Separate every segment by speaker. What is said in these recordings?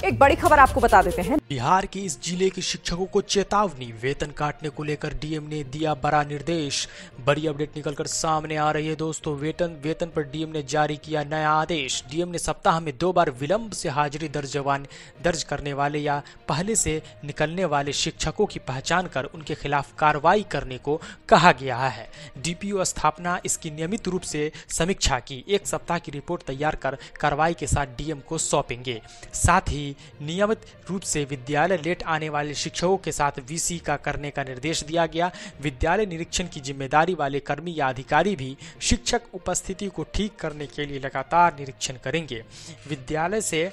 Speaker 1: एक बड़ी खबर आपको बता देते हैं।
Speaker 2: बिहार के इस ज़िले के शिक्षकों को चेतावनी, वेतन काटने को लेकर डीएम ने दिया बड़ा निर्देश। बड़ी अपडेट निकलकर सामने आ रही है दोस्तों, वेतन वेतन पर डीएम ने जारी किया नया आदेश। डीएम ने सप्ताह में दो बार विलंब से हाजिरी दर्ज जवान, दर्ज करने वाले या पहले से निकलने वाले शिक्षकों की पहचान कर उनके खिलाफ कार्रवाई करने को कहा गया है। डीपीओ स्थापना इसकी नियमित रूप से समीक्षा की। एक सप्ताह की रिपोर्ट तैयार कर कार्रवाई के साथ डीएम को सौंपेंगे। साथ ही नियमित रूप से विद्यालय लेट आने वाले शिक्षकों के साथ वीसी का करने का निर्देश दिया गया। विद्यालय निरीक्षण की ज़िम्मेदारी वाले कर्मी या अधिकारी भी शिक्षक उपस्थिति को ठीक करने के लिए लगातार निरीक्षण करेंगे। विद्यालय से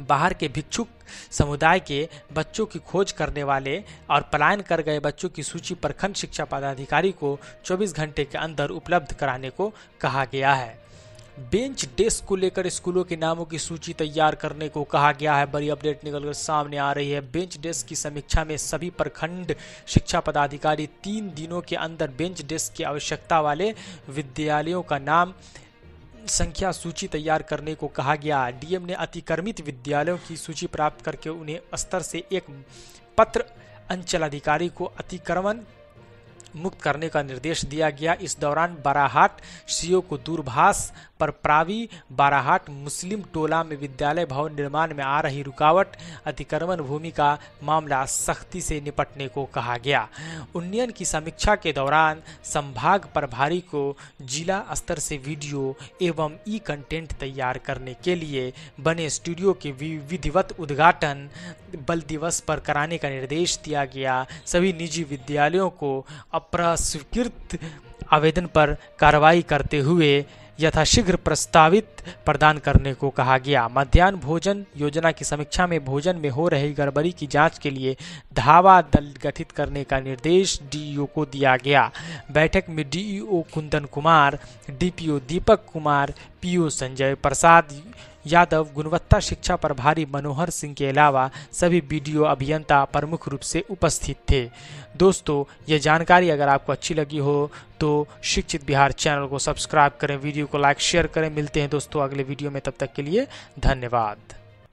Speaker 2: बाहर के भिक्षुक समुदाय के बच्चों की खोज करने वाले और पलायन कर गए बच्चों की सूची प्रखंड शिक्षा पदाधिकारी को 24 घंटे के अंदर उपलब्ध कराने को कहा गया है। बेंच डेस्क को लेकर स्कूलों के नामों की सूची तैयार करने को कहा गया है। बड़ी अपडेट निकलकर सामने आ रही है। बेंच डेस्क की समीक्षा में सभी प्रखंड शिक्षा पदाधिकारी तीन दिनों के अंदर बेंच डेस्क की आवश्यकता वाले विद्यालयों का नाम, संख्या सूची तैयार करने को कहा गया। डीएम ने अतिक्रमित विद्यालयों की सूची प्राप्त करके उन्हें स्तर से एक पत्र अंचलाधिकारी को अतिक्रमण मुक्त करने का निर्देश दिया गया। इस दौरान बाराहाट सीओ को दूरभाष पर प्रावी बाराहाट मुस्लिम टोला में विद्यालय भवन निर्माण में आ रही रुकावट अतिक्रमण भूमि का मामला सख्ती से निपटने को कहा गया। उन्नयन की समीक्षा के दौरान संभाग प्रभारी को जिला स्तर से वीडियो एवं ई कंटेंट तैयार करने के लिए बने स्टूडियो के विधिवत उद्घाटन बल दिवस पर कराने का निर्देश दिया गया। सभी निजी विद्यालयों को अप्रस्वीकृत आवेदन पर कार्रवाई करते हुए यथाशीघ्र प्रस्तावित प्रदान करने को कहा गया। मध्यान्ह भोजन योजना की समीक्षा में भोजन में हो रही गड़बड़ी की जाँच के लिए धावा दल गठित करने का निर्देश डीईओ को दिया गया। बैठक में DEO Kundan Kumar, DPO Deepak Kumar, PO Sanjay Prasad Yadav गुणवत्ता शिक्षा प्रभारी मनोहर सिंह के अलावा सभी बीडीओ अभियंता प्रमुख रूप से उपस्थित थे। दोस्तों, ये जानकारी अगर आपको अच्छी लगी हो तो शिक्षित बिहार चैनल को सब्सक्राइब करें, वीडियो को लाइक, शेयर करें। मिलते हैं दोस्तों अगले वीडियो में, तब तक के लिए धन्यवाद।